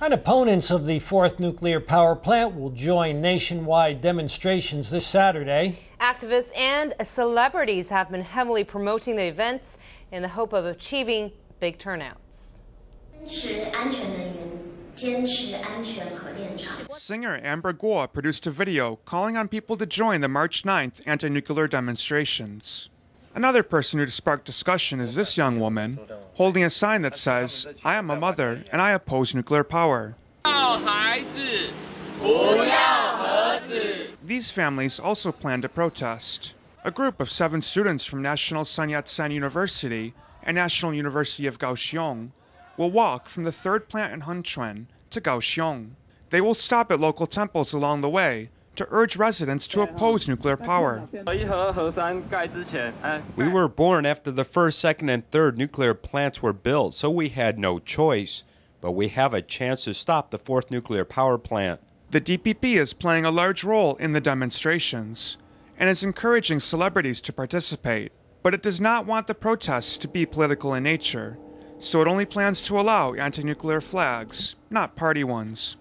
And opponents of the fourth nuclear power plant will join nationwide demonstrations this Saturday. Activists and celebrities have been heavily promoting the events in the hope of achieving big turnouts. Singer Amber Kuo produced a video calling on people to join the March 9th anti nuclear demonstrations. Another person who sparked discussion is this young woman, holding a sign that says, I am a mother and I oppose nuclear power. These families also plan to protest. A group of seven students from National Sun Yat sen University and National University of Kaohsiung will walk from the third plant in Hengchun to Kaohsiung. They will stop at local temples along the way to urge residents to oppose nuclear power. We were born after the first, second, and third nuclear plants were built, so we had no choice. But we have a chance to stop the fourth nuclear power plant. The DPP is playing a large role in the demonstrations and is encouraging celebrities to participate. But it does not want the protests to be political in nature, so it only plans to allow anti nuclear flags, not party ones.